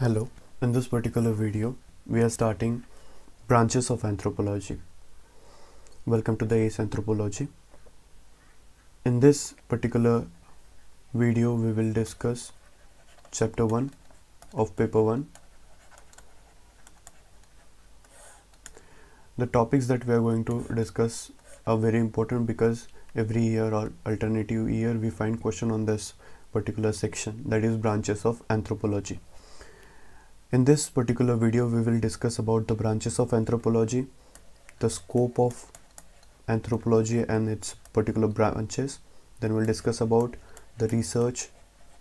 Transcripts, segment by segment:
Hello, in this particular video, we are starting branches of anthropology. Welcome to the ACE Anthropology. In this particular video, we will discuss chapter 1 of paper 1. The topics that we are going to discuss are very important because every year or alternative year we find question on this particular section that is branches of anthropology in this particular video we will discuss about the branches of anthropology the scope of anthropology and its particular branches. Then we'll discuss about the research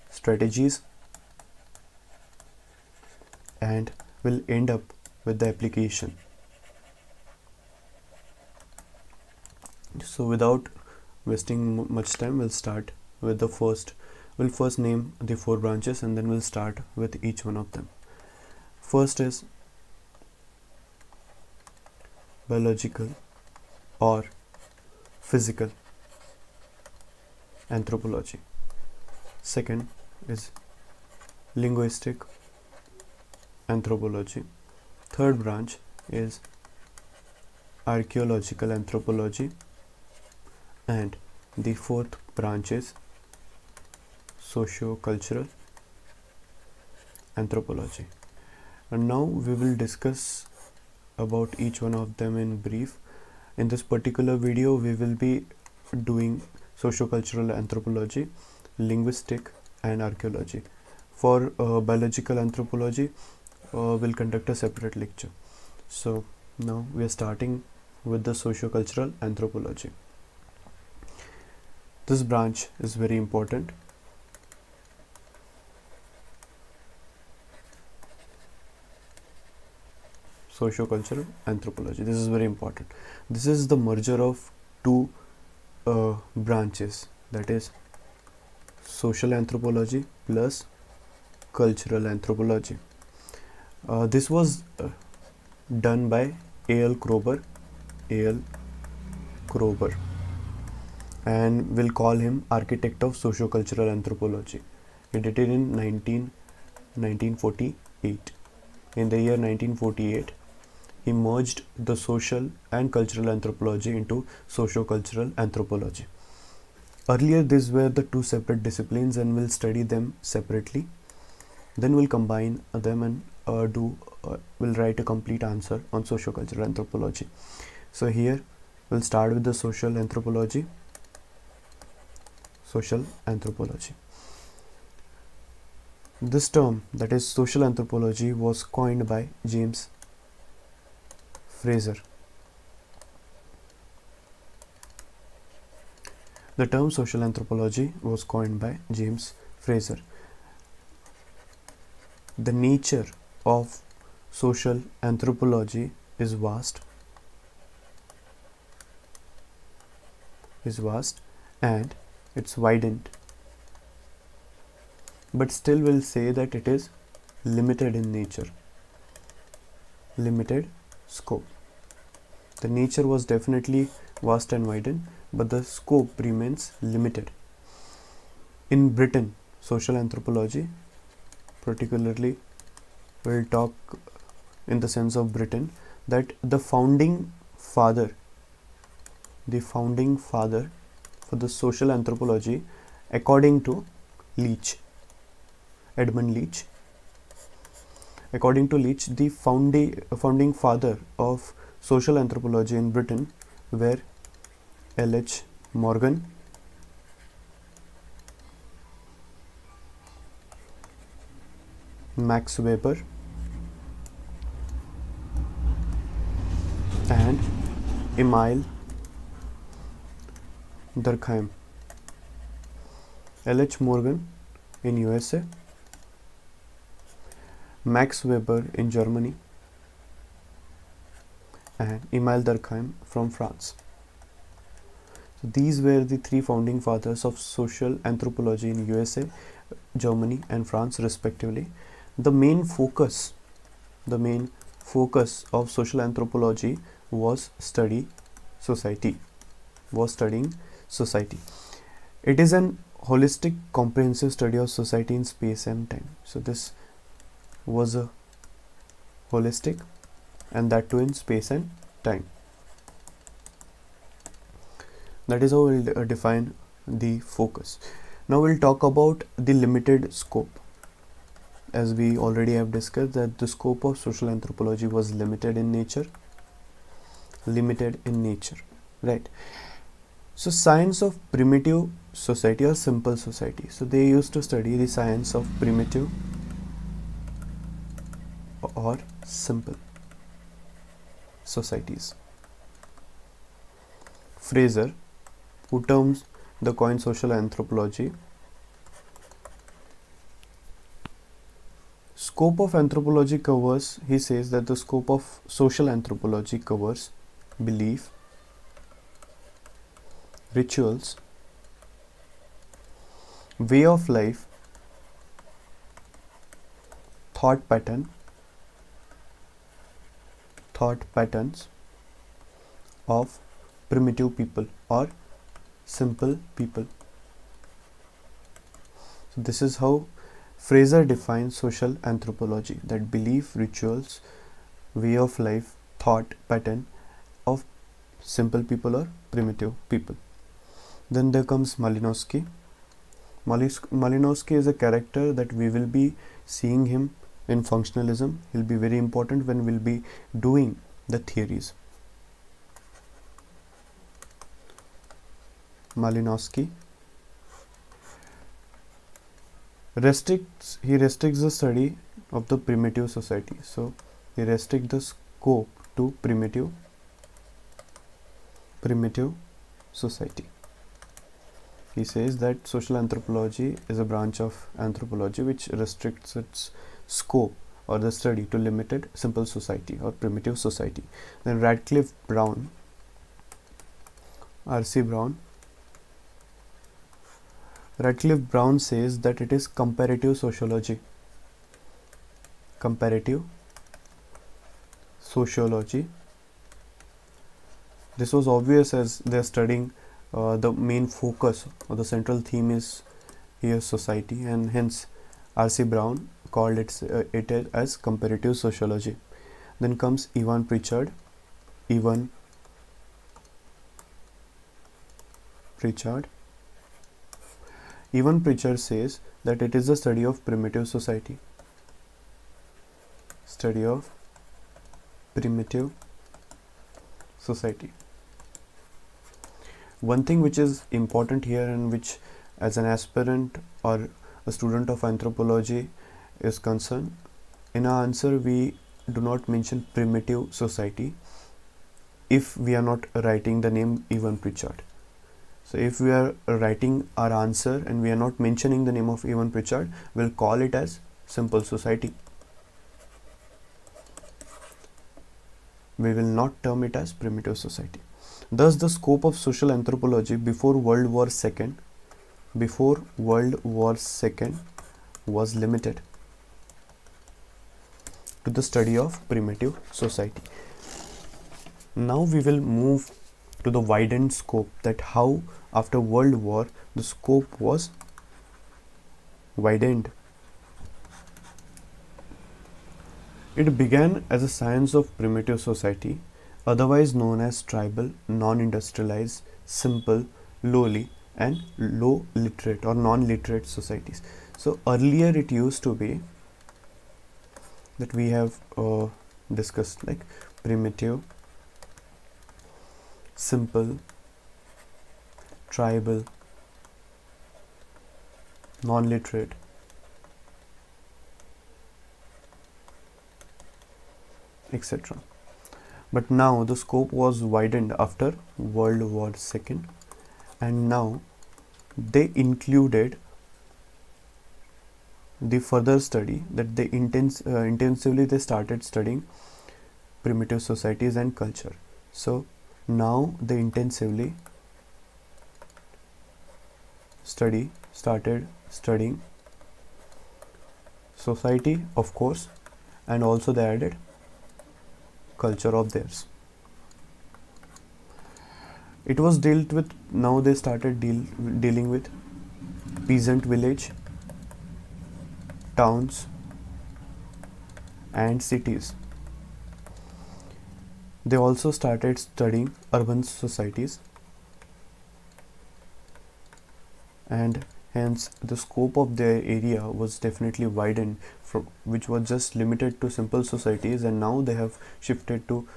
strategies and we'll end up with the application. So without wasting much time we'll start with the first we'll first name the four branches and then we'll start with each one of them first is biological or physical anthropology. Second is linguistic anthropology. Third branch is archaeological anthropology. And the fourth branch is socio-cultural anthropology and now we will discuss about each one of them in brief. In this particular video we will be doing socio-cultural anthropology linguistic and archaeology. For uh, biological anthropology uh, we'll conduct a separate lecture. So now we are starting with the socio-cultural anthropology. This branch is very important socio-cultural anthropology. This is very important. This is the merger of two uh, branches. That is social anthropology plus cultural anthropology. Uh, this was uh, done by A.L. Kroeber A.L. Kroeber and we'll call him architect of socio-cultural anthropology. He did it in 19 1948 in the year 1948 he merged the social and cultural anthropology into socio-cultural anthropology. Earlier these were the two separate disciplines and we'll study them separately. Then we'll combine them and uh, do uh, we'll write a complete answer on socio-cultural anthropology. So here we'll start with the social anthropology. Social anthropology. This term, that is social anthropology, was coined by James Frazer. The term social anthropology was coined by James Frazer. The nature of social anthropology is vast is vast and it's widened but still will say that it is limited in nature limited scope the nature was definitely vast and widened but the scope remains limited in britain social anthropology particularly will talk in the sense of britain that the founding father the founding father for the social anthropology according to Leach, Edmund Leach. According to Leach, the founding, father of social anthropology in Britain were L.H. Morgan, Max Weber, and Emile Durkheim, L.H. Morgan in USA, Max Weber in Germany, and Emile Durkheim from France. So these were the three founding fathers of social anthropology in USA, Germany, and France, respectively. The main focus, the main focus of social anthropology was study society, was studying society. It is an holistic comprehensive study of society in space and time. So this was a holistic and that too in space and time. That is how we'll uh, define the focus. Now we'll talk about the limited scope. As we already have discussed that the scope of social anthropology was limited in nature. Limited in nature right? So science of primitive society or simple society. So they used to study the science of primitive or simple societies. Frazer who terms the coin social anthropology scope of anthropology covers he says that the scope of social anthropology covers belief rituals way of life thought pattern thought patterns of primitive people or simple people so this is how Frazer defines social anthropology that belief, rituals, way of life, thought pattern of simple people or primitive people. Then there comes Malinowski. Malinowski is a character that we will be seeing him in functionalism. He'll be very important when we'll be doing the theories. Malinowski restricts he restricts the study of the primitive society so he restricts the scope to primitive primitive society he says that social anthropology is a branch of anthropology which restricts its scope or the study to limited simple society or primitive society then radcliffe brown rc brown Radcliffe Brown says that it is comparative sociology. Comparative sociology. This was obvious as they are studying uh, the main focus or the central theme is here society and hence R.C. Brown called it, uh, it as comparative sociology. Then comes Evan Pritchard. Evan Pritchard even Pritchard says that it is the study of primitive society. Study of primitive society. One thing which is important here and which as an aspirant or a student of anthropology is concerned, in our answer we do not mention primitive society if we are not writing the name Evan Pritchard so if we are writing our answer and we are not mentioning the name of Evan Pritchard, we'll call it as simple society. We will not term it as primitive society. Thus, the scope of social anthropology before World War II, before World War II, was limited to the study of primitive society. Now we will move to the widened scope that how after World War the scope was widened. It began as a science of primitive society, otherwise known as tribal, non-industrialized, simple, lowly and low literate or non-literate societies. So earlier it used to be that we have uh, discussed like primitive simple, tribal, non literate. etc. But now the scope was widened after World War II and now they included the further study that they intense uh, intensively they started studying primitive societies and culture. So now they intensively study started studying society of course and also they added culture of theirs. It was dealt with now they started deal, dealing with peasant village towns and cities. They also started studying urban societies and hence the scope of their area was definitely widened from which was just limited to simple societies and now they have shifted to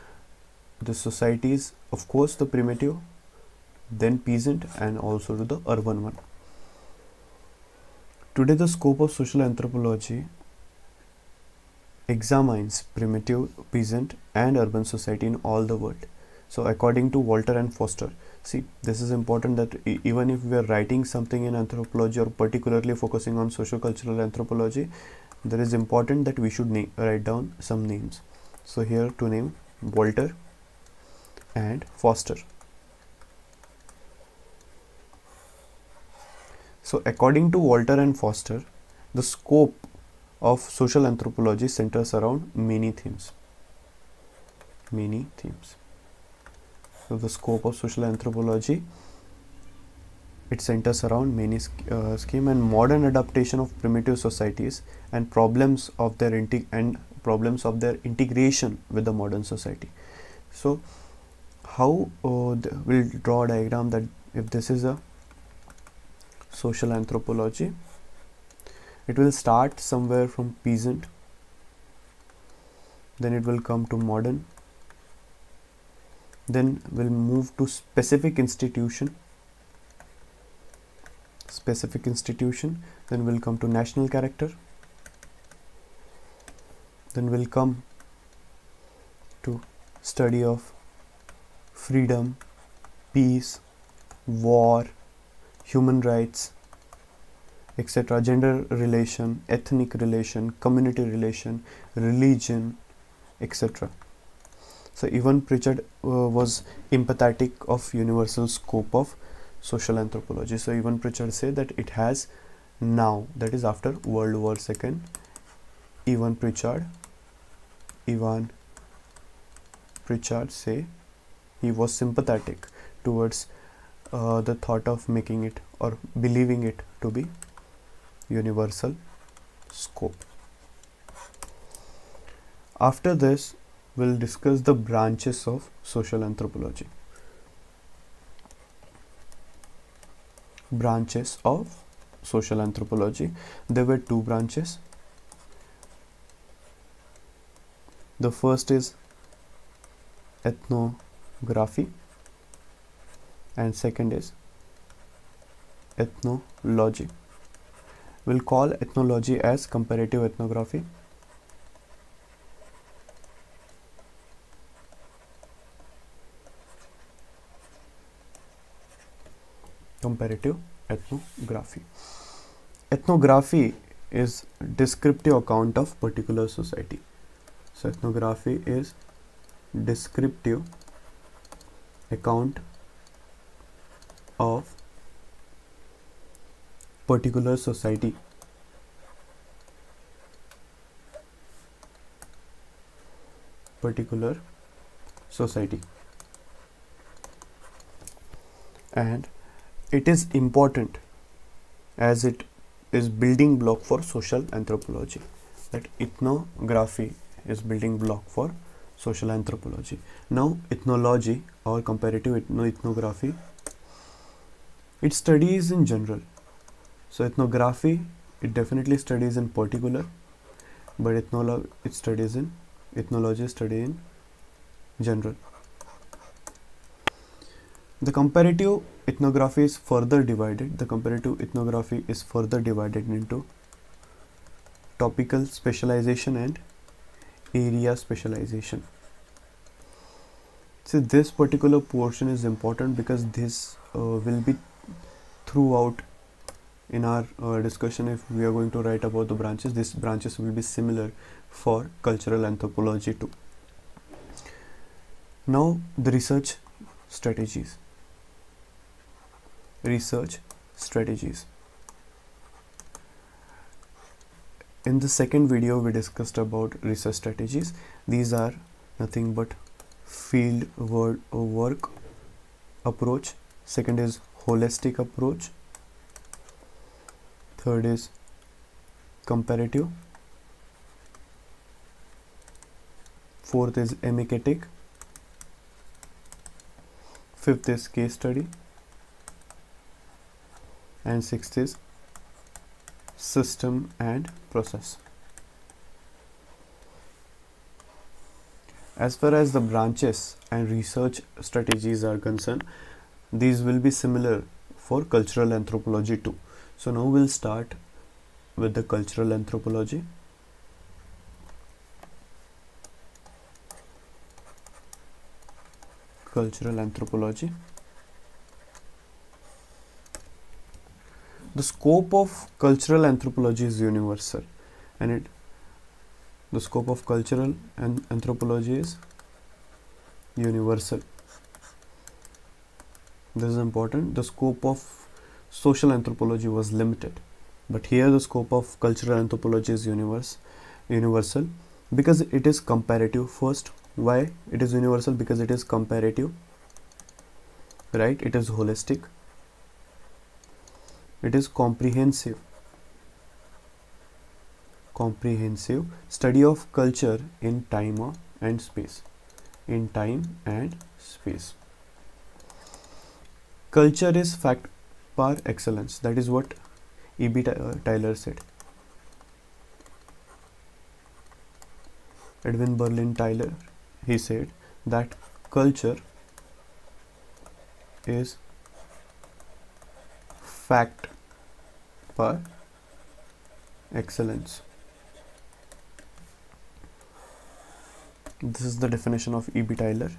the societies of course the primitive then peasant and also to the urban one today the scope of social anthropology examines primitive peasant and urban society in all the world. So according to walter and foster see this is important that even if we are writing something in anthropology or particularly focusing on socio-cultural anthropology there is important that we should write down some names. So here to name walter and foster so according to walter and foster the scope of social anthropology centers around many themes. Many themes. So the scope of social anthropology it centers around many uh, scheme and modern adaptation of primitive societies and problems of their and problems of their integration with the modern society. So how uh, we'll draw a diagram that if this is a social anthropology. It will start somewhere from peasant. Then it will come to modern. Then we'll move to specific institution. Specific institution. Then we'll come to national character. Then we'll come to study of freedom peace war human rights etc gender relation ethnic relation community relation religion etc so Evan Pritchard uh, was empathetic of universal scope of social anthropology. So Evan Pritchard say that it has now that is after World War II. Evan Pritchard, Evan Pritchard say he was sympathetic towards uh, the thought of making it or believing it to be universal scope. After this, we will discuss the branches of social anthropology. Branches of social anthropology. There were two branches. The first is ethnography and second is ethnology. We'll call ethnology as comparative ethnography comparative ethnography. Ethnography is descriptive account of particular society. So ethnography is descriptive account of particular society. particular society and it is important as it is building block for social anthropology that ethnography is building block for social anthropology now ethnology or comparative ethno ethnography it studies in general so ethnography it definitely studies in particular but ethnology it studies in ethnology study in general the comparative ethnography is further divided. The comparative ethnography is further divided into topical specialization and area specialization. So this particular portion is important because this uh, will be throughout in our uh, discussion if we are going to write about the branches these branches will be similar for cultural anthropology too now the research strategies research strategies. In the second video we discussed about research strategies. These are nothing but field work approach. Second is holistic approach. Third is comparative. Fourth is emimetic fifth is case study. And sixth is system and process. As far as the branches and research strategies are concerned these will be similar for cultural anthropology too so now we'll start with the cultural anthropology cultural anthropology. The scope of cultural anthropology is universal and it the scope of cultural and anthropology is universal. This is important. The scope of social anthropology was limited, but here the scope of cultural anthropology is universe, universal because it is comparative. First why it is universal? Because it is comparative right? It is holistic. It is comprehensive. Comprehensive study of culture in time and space. In time and space culture is fact par excellence that is what eb uh, tylor said edwin berlin tylor he said that culture is fact par excellence. This is the definition of E.B. Tylor.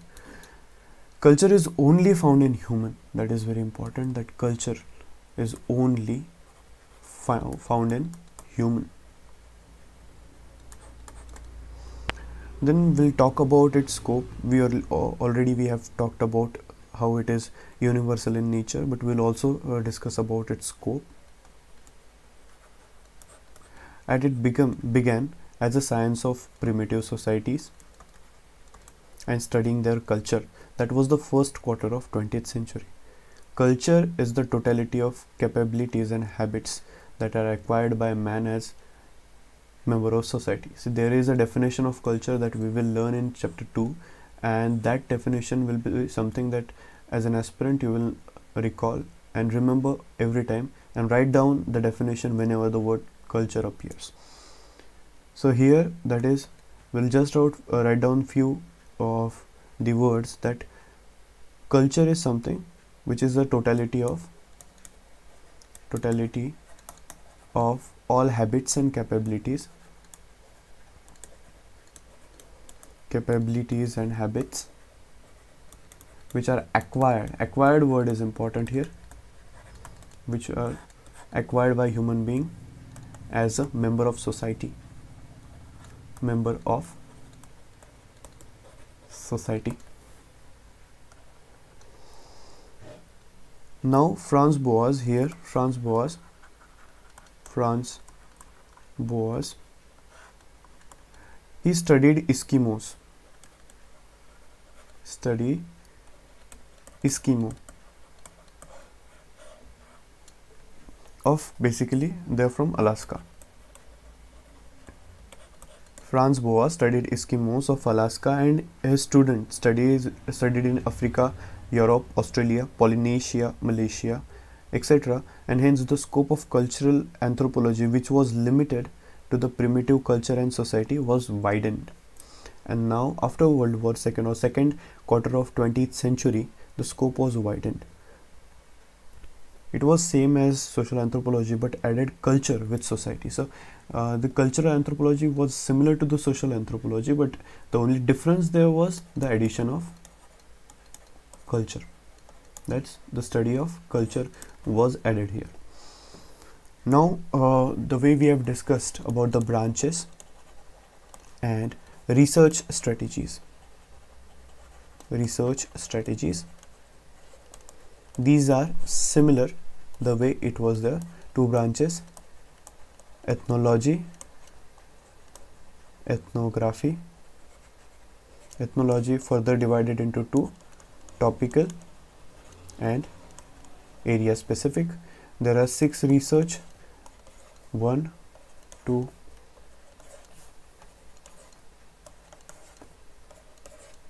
Culture is only found in human. That is very important. That culture is only found in human. then we'll talk about its scope we are already we have talked about how it is universal in nature but we'll also uh, discuss about its scope and it become began as a science of primitive societies and studying their culture that was the first quarter of 20th century culture is the totality of capabilities and habits that are acquired by man as member of society. So there is a definition of culture that we will learn in chapter 2 and that definition will be something that as an aspirant you will recall and remember every time and write down the definition whenever the word culture appears. So here that is we'll just uh, write down few of the words that culture is something which is the totality of totality of all habits and capabilities capabilities and habits which are acquired. Acquired word is important here which are acquired by human being as a member of society member of society now Franz Boas here Franz Boas Franz Boas. He studied Eskimos. Study Eskimo of basically they're from Alaska. Franz Boas studied Eskimos of Alaska and his student studies studied in Africa, Europe, Australia, Polynesia, Malaysia, etc. and hence the scope of cultural anthropology which was limited to the primitive culture and society was widened and now after World War II or second quarter of 20th century the scope was widened it was same as social anthropology but added culture with society so uh, the cultural anthropology was similar to the social anthropology but the only difference there was the addition of culture. That's the study of culture was added here. Now uh, the way we have discussed about the branches and research strategies. Research strategies. These are similar the way it was the two branches ethnology ethnography. Ethnology further divided into two topical and area specific. There are six research. One two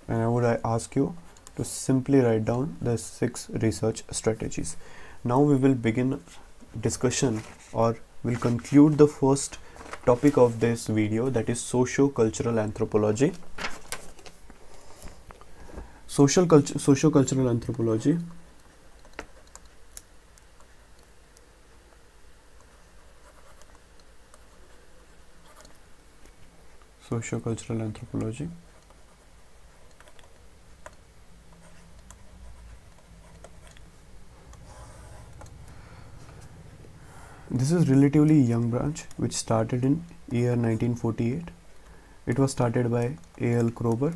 and I would ask you to simply write down the six research strategies. Now we will begin discussion or will conclude the first topic of this video that is socio-cultural anthropology social culture socio-cultural anthropology. Socio-cultural anthropology. This is relatively young branch which started in year 1948 it was started by A.L. Kroeber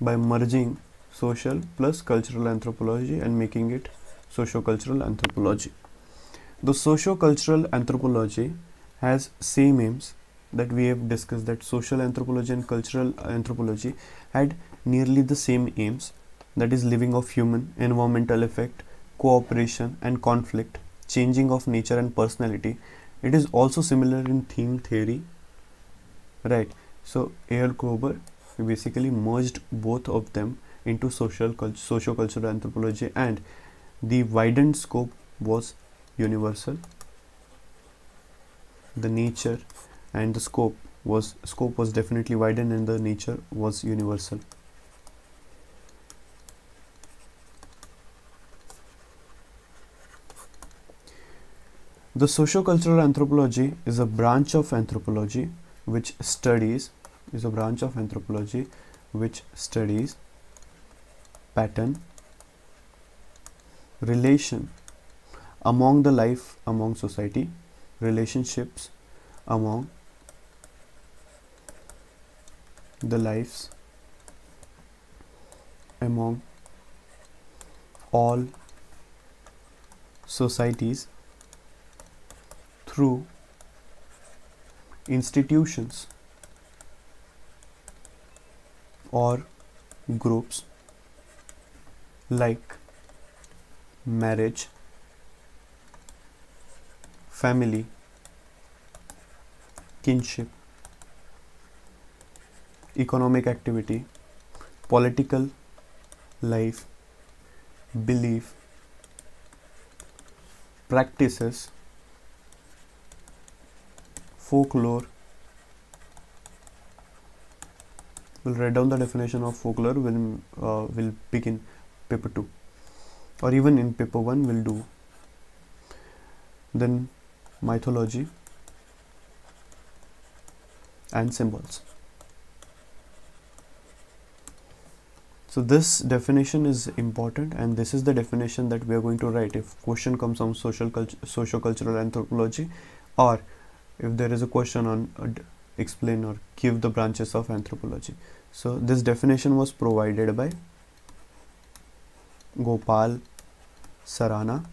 by merging social plus cultural anthropology and making it socio-cultural anthropology. The socio-cultural anthropology has same aims that we have discussed that social anthropology and cultural anthropology had nearly the same aims that is living of human environmental effect cooperation and conflict changing of nature and personality. It is also similar in theme theory. Right. So A.L. Kroeber basically merged both of them into social socio-cultural anthropology and the widened scope was universal. The nature and the scope was scope was definitely widened and the nature was universal. The sociocultural anthropology is a branch of anthropology which studies is a branch of anthropology which studies pattern relation among the life among society relationships among the lives among all societies through institutions or groups like marriage, family, kinship, economic activity, political life, belief, practices, folklore. We'll write down the definition of folklore when uh, we'll begin paper 2 or even in paper 1 we'll do. Then mythology and symbols. So this definition is important and this is the definition that we are going to write. If question comes on social culture socio-cultural anthropology or if there is a question on uh, explain or give the branches of anthropology so this definition was provided by Gopal Sarana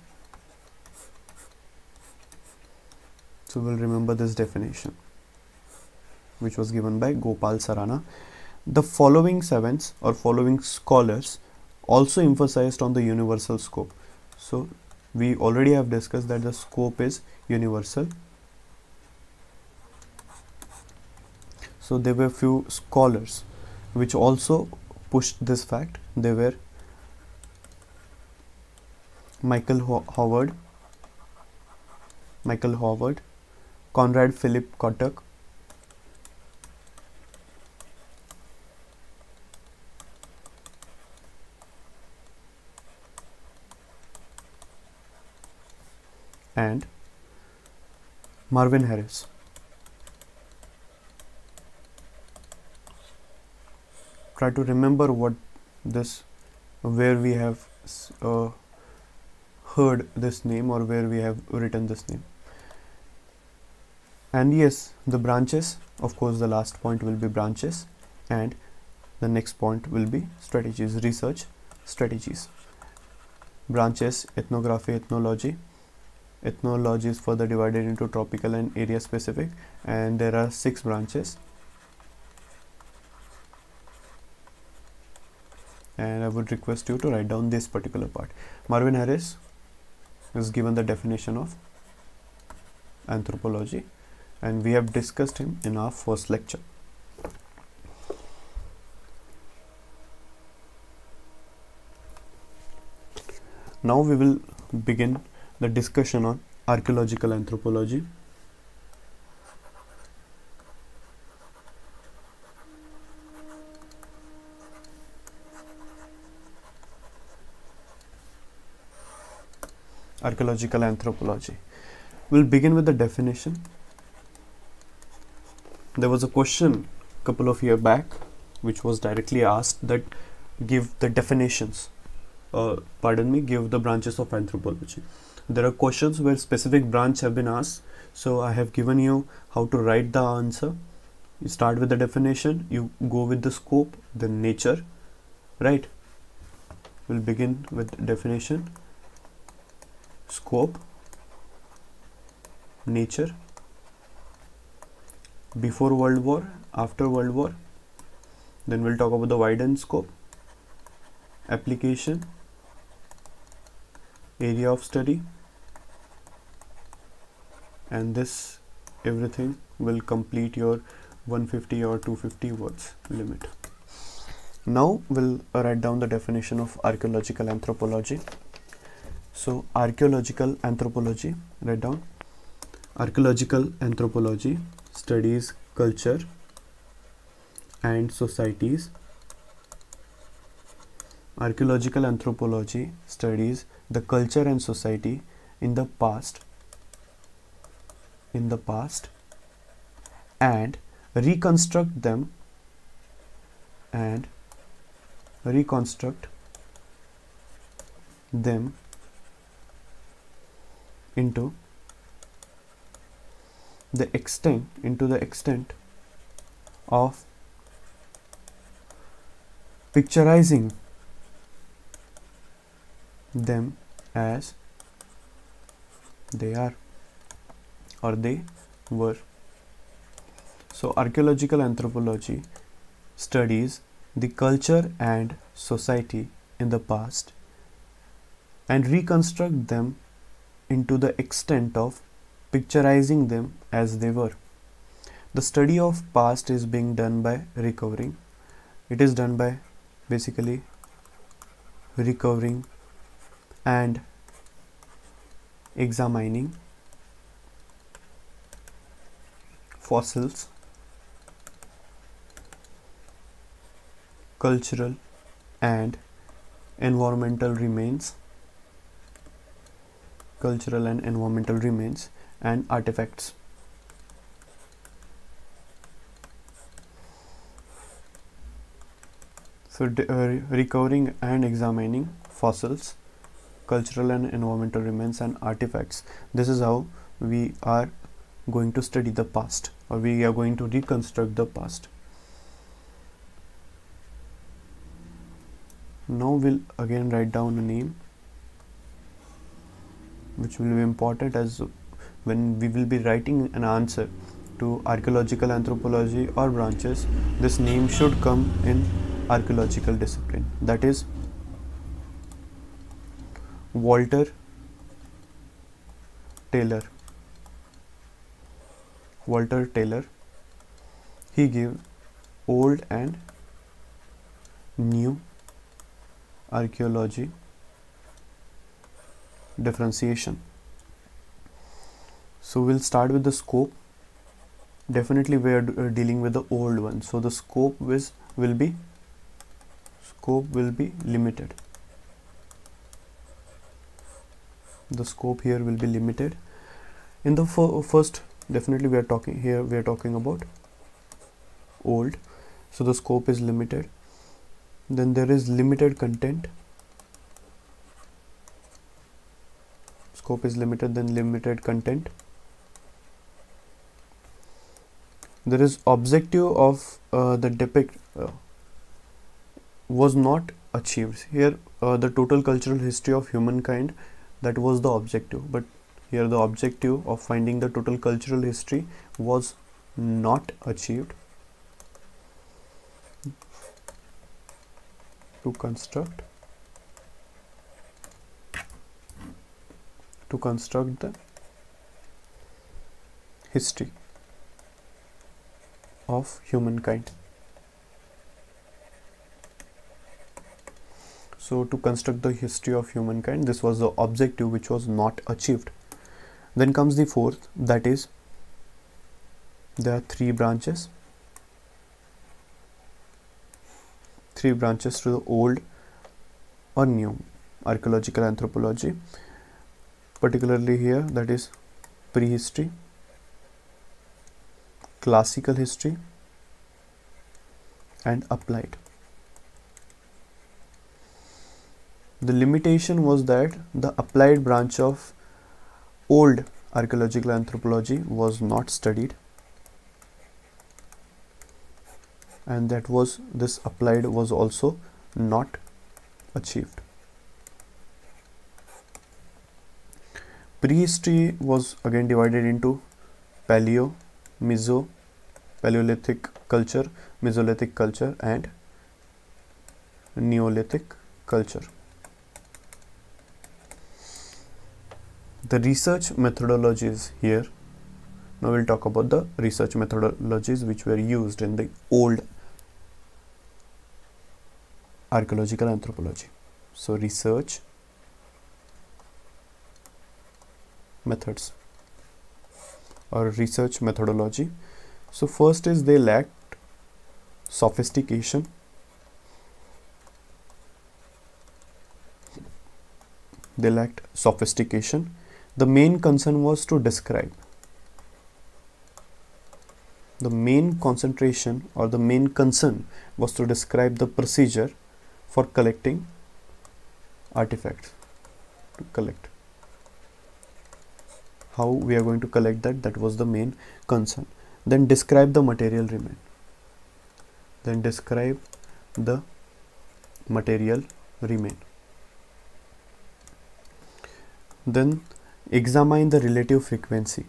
so we'll remember this definition which was given by Gopal Sarana. The following savants or following scholars also emphasized on the universal scope. So we already have discussed that the scope is universal. So there were few scholars which also pushed this fact. They were Michael Ho Howard, Michael Howard, Conrad Philip Kottak, and Marvin Harris. Try to remember what this, where we have uh, heard this name or where we have written this name. And yes, the branches, of course, the last point will be branches, and the next point will be strategies, research strategies. Branches, ethnography, ethnology, ethnology is further divided into topical and area specific and there are six branches and I would request you to write down this particular part. Marvin Harris is given the definition of anthropology and we have discussed him in our first lecture. Now we will begin the discussion on archaeological anthropology archaeological anthropology. We'll begin with the definition. There was a question a couple of year back which was directly asked that give the definitions. Uh, pardon me give the branches of anthropology. There are questions where specific branch have been asked. So i have given you how to write the answer. You start with the definition you go with the scope the nature right? We'll begin with definition scope nature before world war after world war. Then we'll talk about the widened scope application area of study and this everything will complete your 150 or 250 words limit. Now we'll write down the definition of archaeological anthropology so archaeological anthropology write down. Archaeological anthropology studies culture and societies. Archaeological anthropology studies the culture and society in the past in the past and reconstruct them and reconstruct them into the extent into the extent of picturizing them as they are or they were. So archaeological anthropology studies the culture and society in the past and reconstruct them into the extent of picturizing them as they were. The study of past is being done by recovering. It is done by basically recovering and examining fossils, cultural and environmental remains cultural and environmental remains and artifacts. So uh, recovering and examining fossils, cultural and environmental remains and artifacts. This is how we are going to study the past or we are going to reconstruct the past. Now we'll again write down a name which will be important as when we will be writing an answer to archaeological anthropology or branches this name should come in archaeological discipline. That is Walter Taylor. Walter Taylor. He gave old and new archaeology differentiation. So we'll start with the scope. Definitely we are uh, dealing with the old one. So the scope is will be scope will be limited. The scope here will be limited. In the first definitely we are talking here we are talking about old. So the scope is limited. Then there is limited content scope is limited then limited content. There is objective of uh, the depict uh, was not achieved. Here uh, the total cultural history of humankind that was the objective. But here the objective of finding the total cultural history was not achieved. To construct to construct the history of humankind. so to construct the history of humankind this was the objective which was not achieved. Then comes the fourth that is there are three branches. Three branches to the old or new archaeological anthropology particularly here that is prehistory classical history and applied. The limitation was that the applied branch of old archaeological anthropology was not studied and that was this applied was also not achieved prehistory was again divided into paleo meso paleolithic culture mesolithic culture and neolithic culture. The research methodologies here now we'll talk about the research methodologies which were used in the old archaeological anthropology. So research methods or research methodology. So first is they lacked sophistication. They lacked sophistication. The main concern was to describe. The main concentration or the main concern was to describe the procedure for collecting artifacts to collect how we are going to collect that that was the main concern. Then describe the material remain. Then describe the material remain. Then examine the relative frequency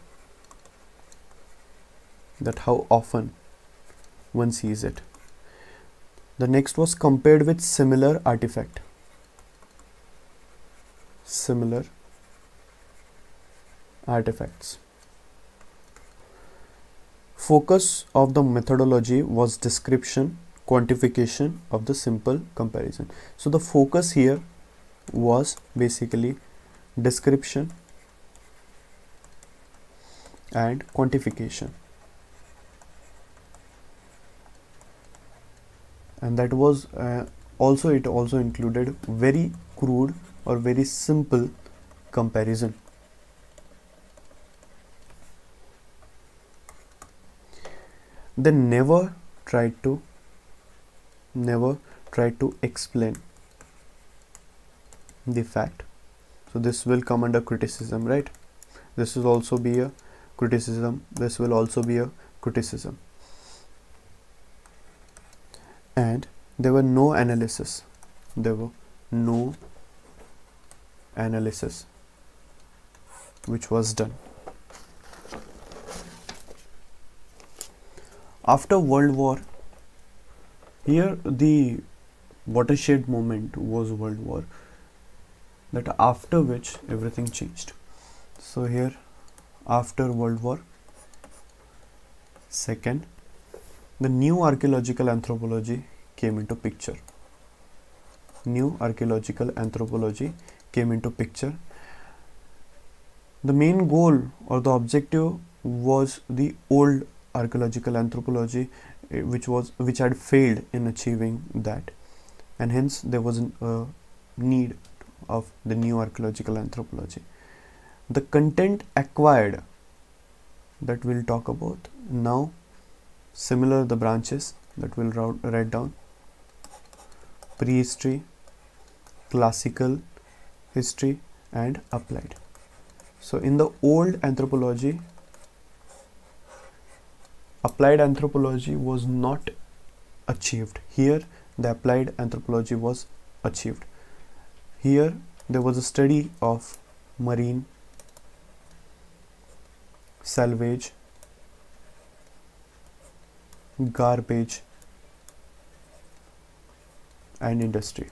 that how often one sees it. The next was compared with similar artifact. Similar artifacts. Focus of the methodology was description quantification of the simple comparison. So the focus here was basically description and quantification. And that was uh, also it also included very crude or very simple comparison they never tried to never tried to explain the fact. So this will come under criticism right? This will also be a criticism. This will also be a criticism. And there were no analysis. There were no analysis which was done after world war here the watershed moment was world war that after which everything changed. So here after world war second the new archaeological anthropology came into picture. New archaeological anthropology came into picture. The main goal or the objective was the old archaeological anthropology eh, which was which had failed in achieving that. And hence there was a need of the new archaeological anthropology. The content acquired that we'll talk about now similar the branches that we'll write down. Prehistory classical history and applied. So in the old anthropology applied anthropology was not achieved. Here the applied anthropology was achieved. Here there was a study of marine salvage garbage and industry.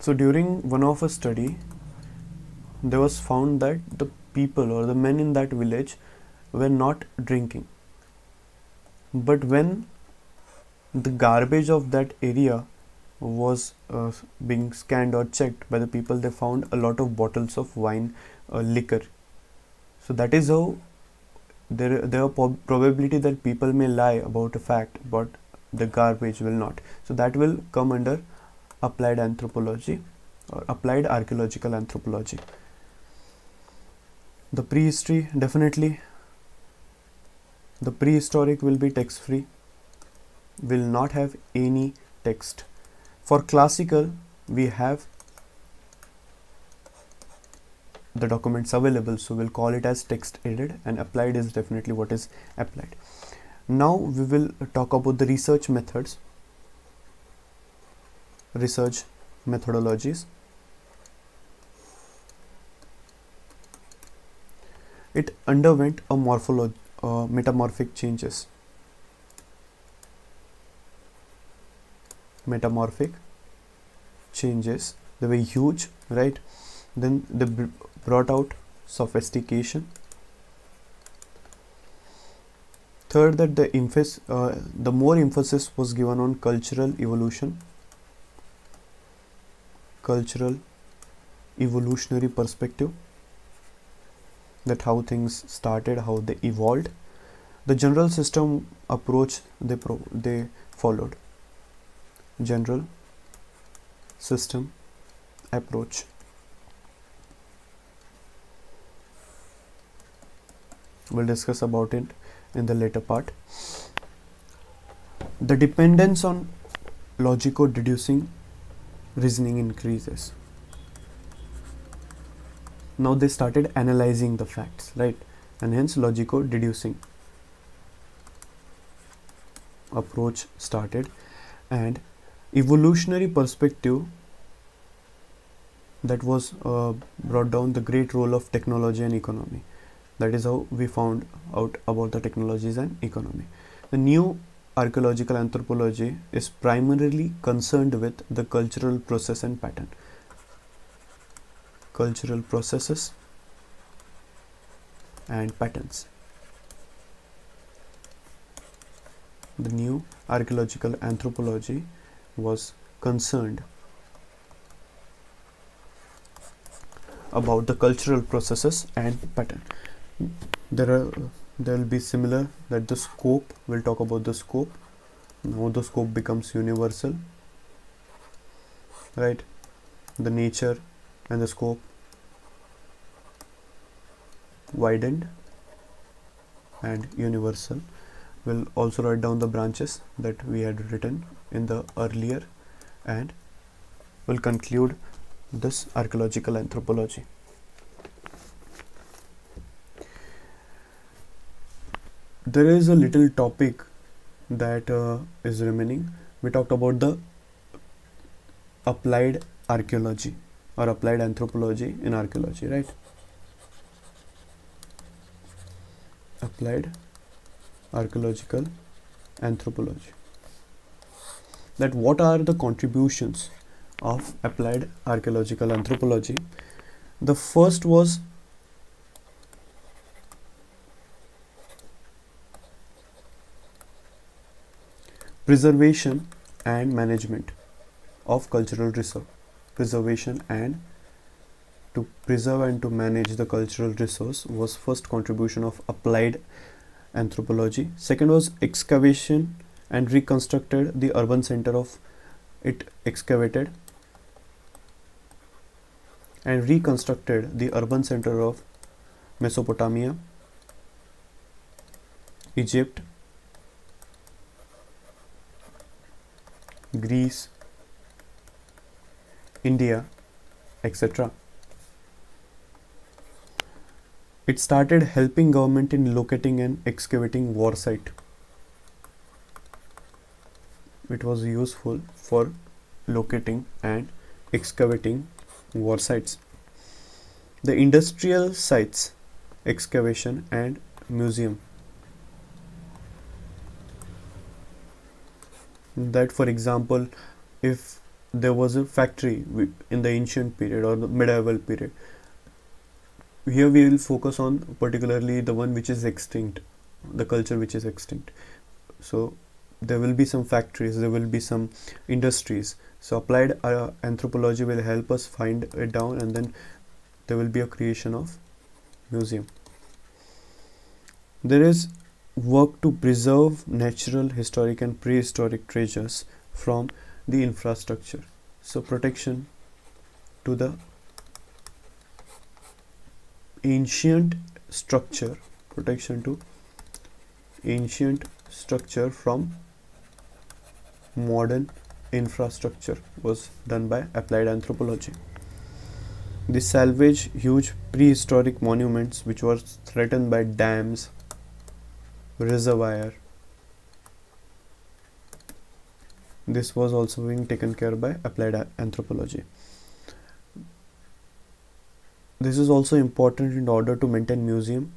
So during one of a study there was found that the people or the men in that village were not drinking. But when the garbage of that area was uh, being scanned or checked by the people they found a lot of bottles of wine uh, liquor. So that is how there there are probability that people may lie about a fact but the garbage will not. So that will come under applied anthropology or applied archaeological anthropology the prehistory definitely. The prehistoric will be text free will not have any text. For classical we have the documents available so we'll call it as text aided and applied is definitely what is applied. Now we will talk about the research methods research methodologies it underwent a morphology uh, metamorphic changes. Metamorphic changes they were huge right? Then they brought out sophistication. Third that the emphasis uh, the more emphasis was given on cultural evolution cultural evolutionary perspective that how things started how they evolved. The general system approach they they followed. General system approach. We'll discuss about it in the later part. The dependence on logico deducing reasoning increases now they started analyzing the facts right? And hence logico deducing. Approach started. And evolutionary perspective that was uh, brought down the great role of technology and economy. That is how we found out about the technologies and economy. The new archaeological anthropology is primarily concerned with the cultural process and pattern cultural processes and patterns. The new archaeological anthropology was concerned about the cultural processes and pattern. There are there will be similar that the scope we'll talk about the scope. Now the scope becomes universal right? The nature and the scope widened and universal. We'll also write down the branches that we had written in the earlier and we'll conclude this archaeological anthropology. There is a little topic that uh, is remaining. We talked about the applied archaeology or applied anthropology in archaeology right applied archaeological anthropology. That what are the contributions of applied archaeological anthropology? The first was preservation and management of cultural resource preservation and to preserve and to manage the cultural resource was first contribution of applied anthropology second was excavation and reconstructed the urban center of it excavated and reconstructed the urban center of Mesopotamia Egypt Greece, India, etc. It started helping government in locating and excavating war site. It was useful for locating and excavating war sites. The industrial sites, excavation and museum that for example if there was a factory in the ancient period or the medieval period here we will focus on particularly the one which is extinct the culture which is extinct. So there will be some factories there will be some industries. So applied uh, anthropology will help us find it down and then there will be a creation of museum. There is work to preserve natural historic and prehistoric treasures from the infrastructure. So protection to the ancient structure protection to ancient structure from modern infrastructure was done by applied anthropology. They salvage huge prehistoric monuments which were threatened by dams, reservoir. This was also being taken care by applied anthropology. This is also important in order to maintain museum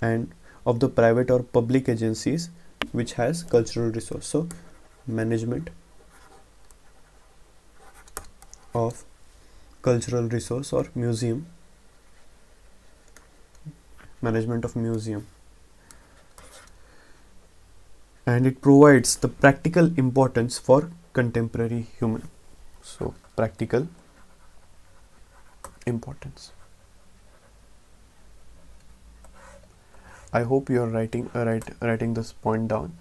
and of the private or public agencies which has cultural resource. So management of cultural resource or museum. Management of museum. And it provides the practical importance for contemporary human. So practical importance. I hope you are writing uh, write, writing this point down.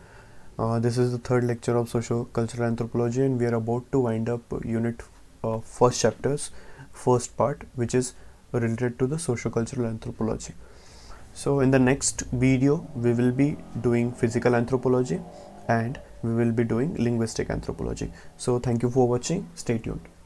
Uh, this is the third lecture of socio-cultural anthropology and we are about to wind up unit uh, first chapters first part which is related to the socio-cultural anthropology. So in the next video we will be doing physical anthropology and we will be doing linguistic anthropology. So thank you for watching. Stay tuned